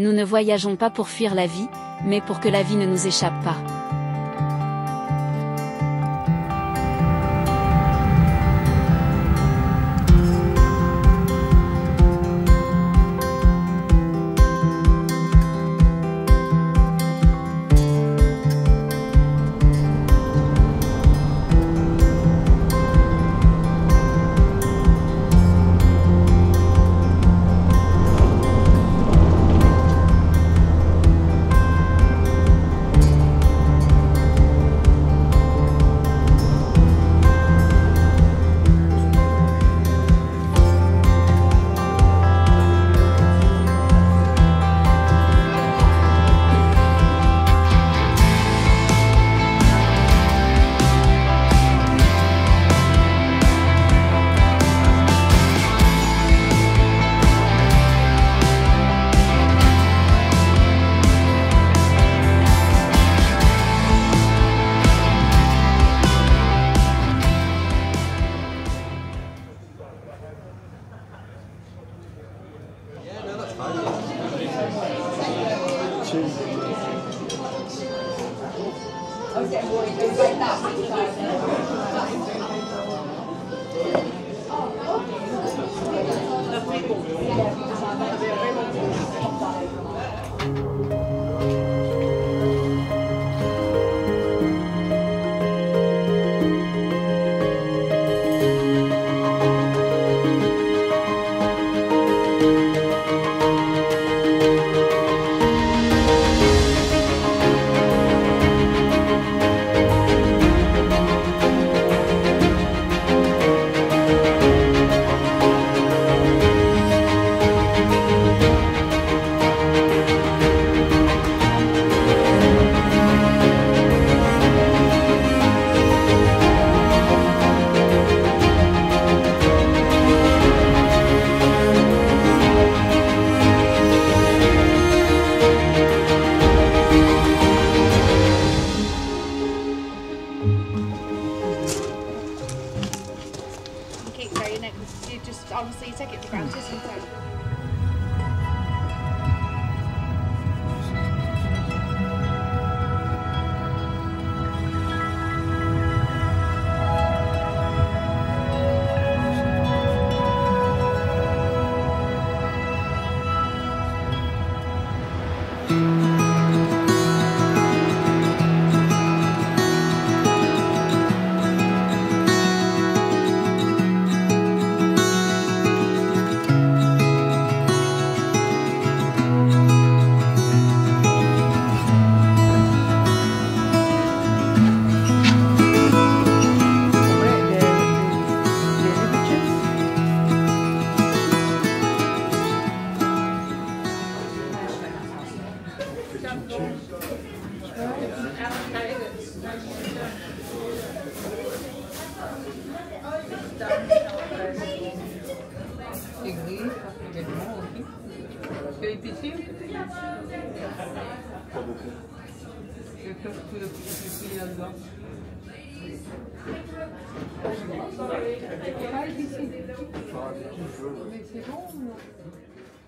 Nous ne voyageons pas pour fuir la vie, mais pour que la vie ne nous échappe pas. Okay. 分かりました。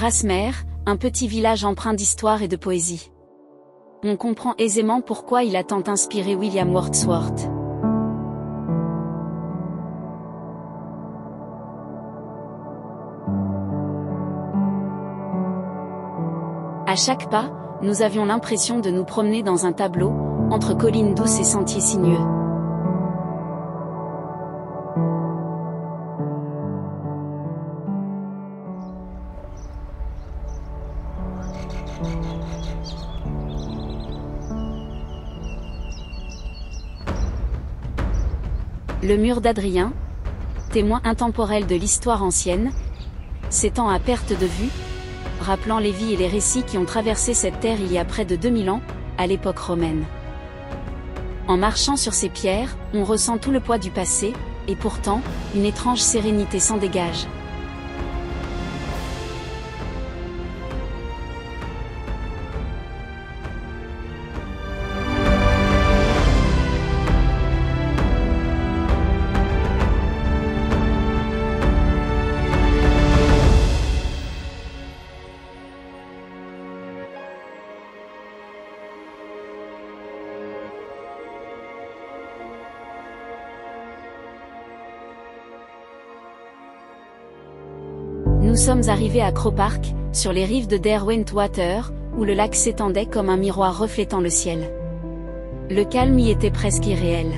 Grasmère, un petit village empreint d'histoire et de poésie. On comprend aisément pourquoi il a tant inspiré William Wordsworth. À chaque pas, nous avions l'impression de nous promener dans un tableau, entre collines douces et sentiers sinueux. Le mur d'Adrien, témoin intemporel de l'histoire ancienne, s'étend à perte de vue, rappelant les vies et les récits qui ont traversé cette terre il y a près de 2000 ans, à l'époque romaine. En marchant sur ces pierres, on ressent tout le poids du passé, et pourtant, une étrange sérénité s'en dégage. Sommes arrivés à Cropark, sur les rives de Derwentwater, où le lac s'étendait comme un miroir reflétant le ciel. Le calme y était presque irréel.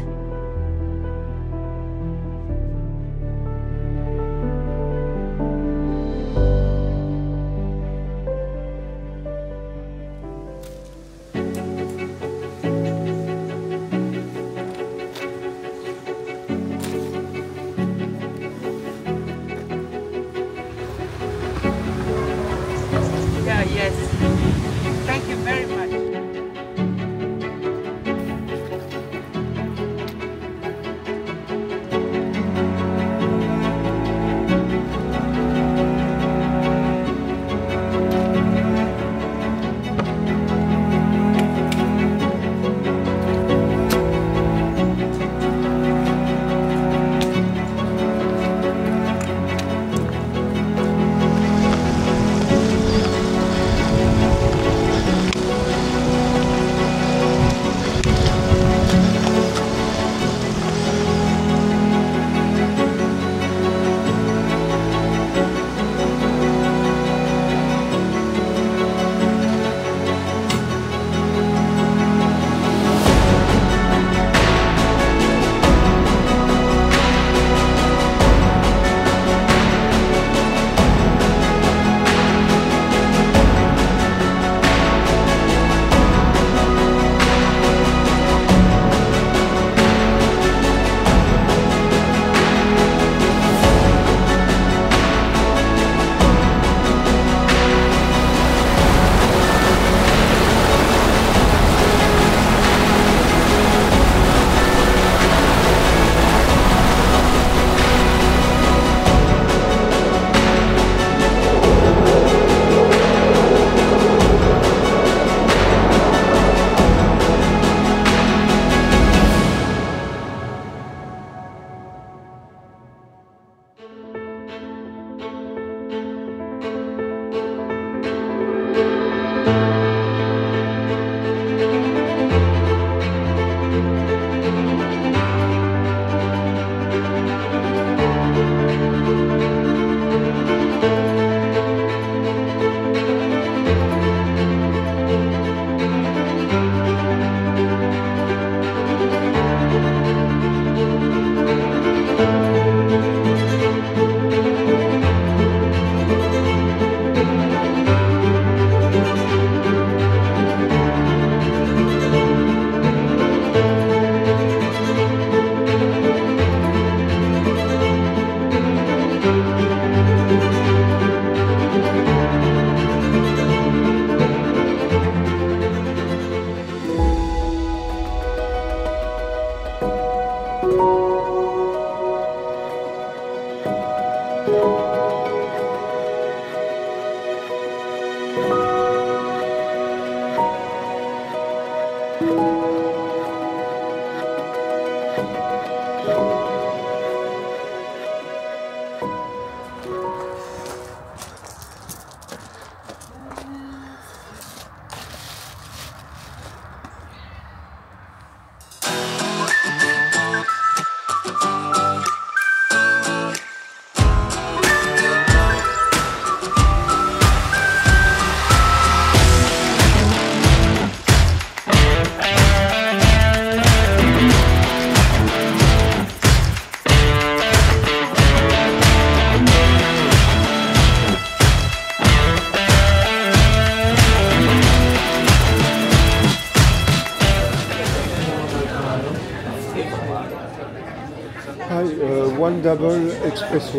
Double espresso.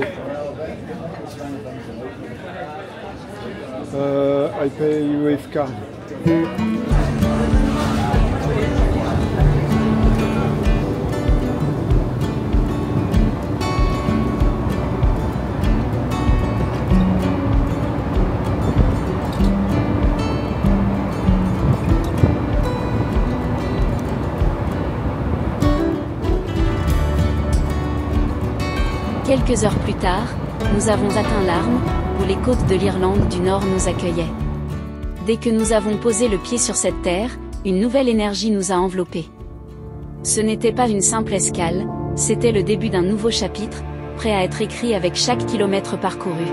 Uh, I pay with card. Quelques heures plus tard, nous avons atteint l'Arme, où les côtes de l'Irlande du Nord nous accueillaient. Dès que nous avons posé le pied sur cette terre, une nouvelle énergie nous a enveloppés. Ce n'était pas une simple escale, c'était le début d'un nouveau chapitre, prêt à être écrit avec chaque kilomètre parcouru.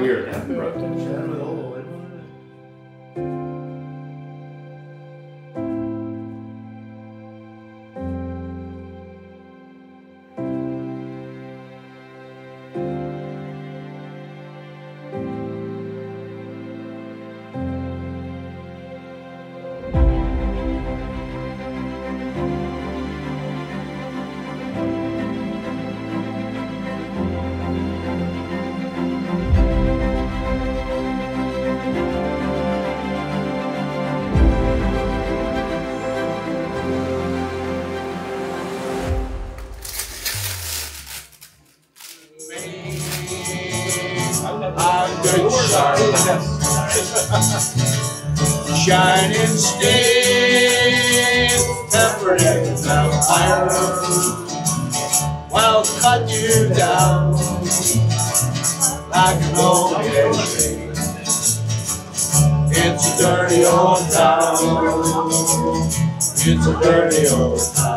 weird. Down like an old engine. It's a dirty old town. It's a dirty old town.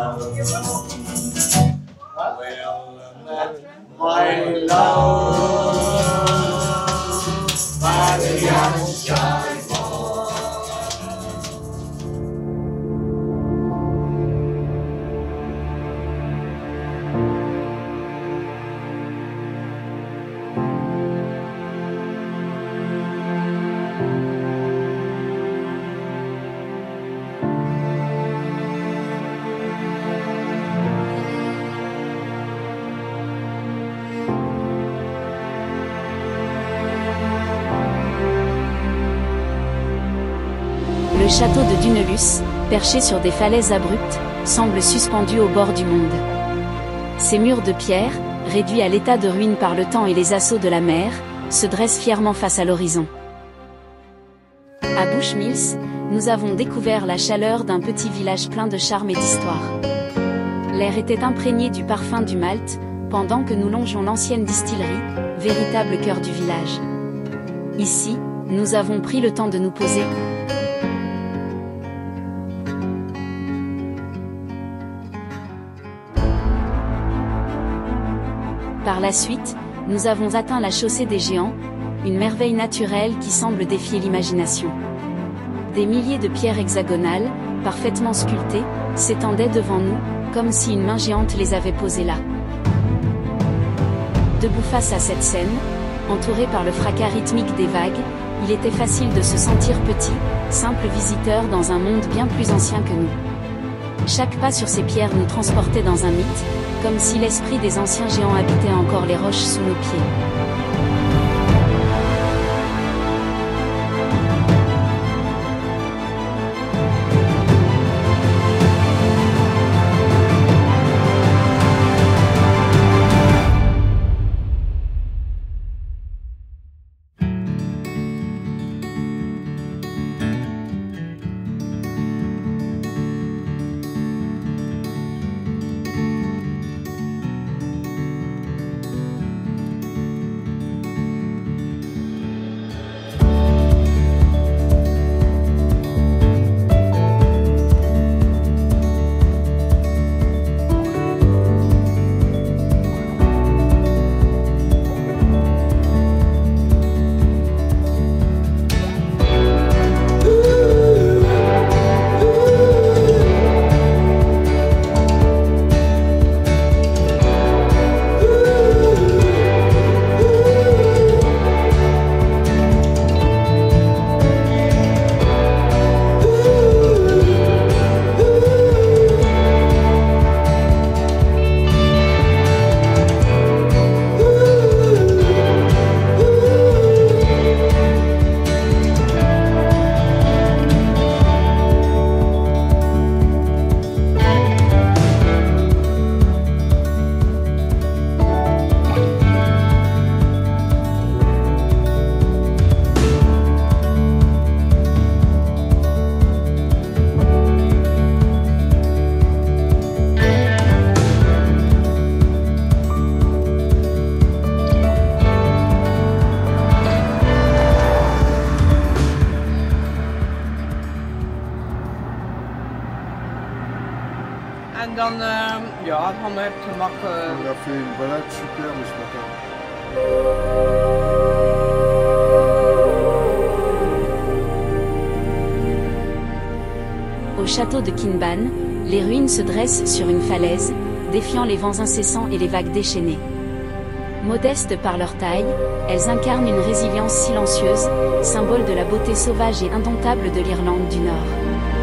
Le château de Dunelus, perché sur des falaises abruptes, semble suspendu au bord du monde. Ses murs de pierre, réduits à l'état de ruine par le temps et les assauts de la mer, se dressent fièrement face à l'horizon. À Bushmills, nous avons découvert la chaleur d'un petit village plein de charme et d'histoire. L'air était imprégné du parfum du Malte, pendant que nous longeons l'ancienne distillerie, véritable cœur du village. Ici, nous avons pris le temps de nous poser, Par la suite, nous avons atteint la chaussée des géants, une merveille naturelle qui semble défier l'imagination. Des milliers de pierres hexagonales, parfaitement sculptées, s'étendaient devant nous, comme si une main géante les avait posées là. Debout face à cette scène, entouré par le fracas rythmique des vagues, il était facile de se sentir petit, simple visiteur dans un monde bien plus ancien que nous. Chaque pas sur ces pierres nous transportait dans un mythe, comme si l'esprit des anciens géants habitait encore les roches sous nos pieds. Eh, On a fait une balade superbe ce matin. Au château de Kinban, les ruines se dressent sur une falaise, défiant les vents incessants et les vagues déchaînées. Modestes par leur taille, elles incarnent une résilience silencieuse, symbole de la beauté sauvage et indomptable de l'Irlande du Nord.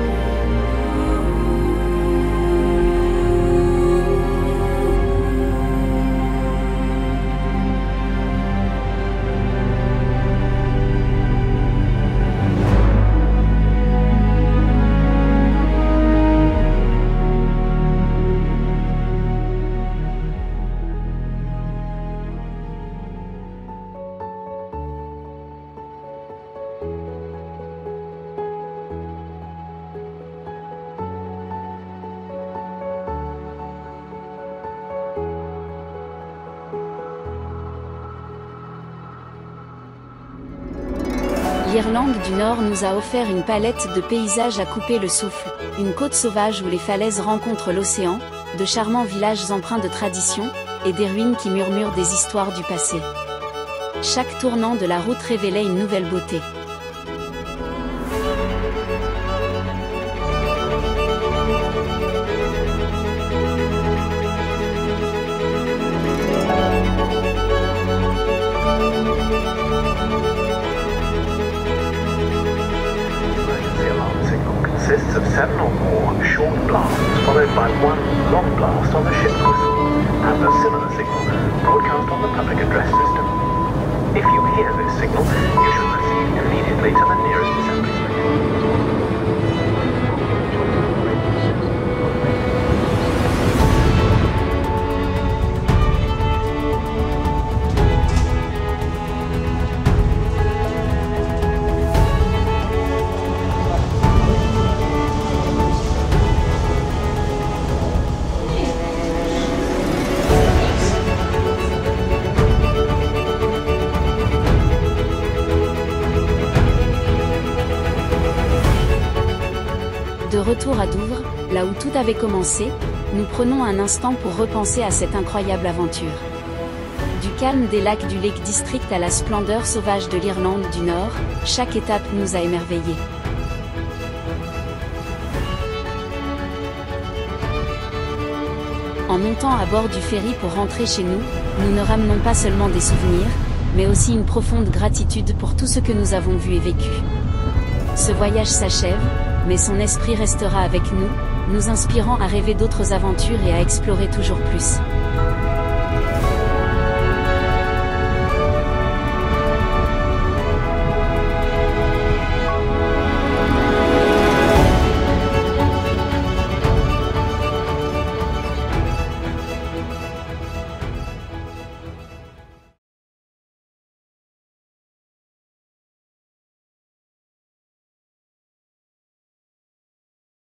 L'Irlande du Nord nous a offert une palette de paysages à couper le souffle, une côte sauvage où les falaises rencontrent l'océan, de charmants villages empreints de tradition, et des ruines qui murmurent des histoires du passé. Chaque tournant de la route révélait une nouvelle beauté. Consists of seven or more short blasts followed by one long blast on the ship's whistle and a similar signal broadcast on the public address system. If you hear this signal, you should proceed immediately to the nearest assembly station. Tout avait commencé, nous prenons un instant pour repenser à cette incroyable aventure. Du calme des lacs du Lake District à la splendeur sauvage de l'Irlande du Nord, chaque étape nous a émerveillés. En montant à bord du ferry pour rentrer chez nous, nous ne ramenons pas seulement des souvenirs, mais aussi une profonde gratitude pour tout ce que nous avons vu et vécu. Ce voyage s'achève, mais son esprit restera avec nous, nous inspirant à rêver d'autres aventures et à explorer toujours plus.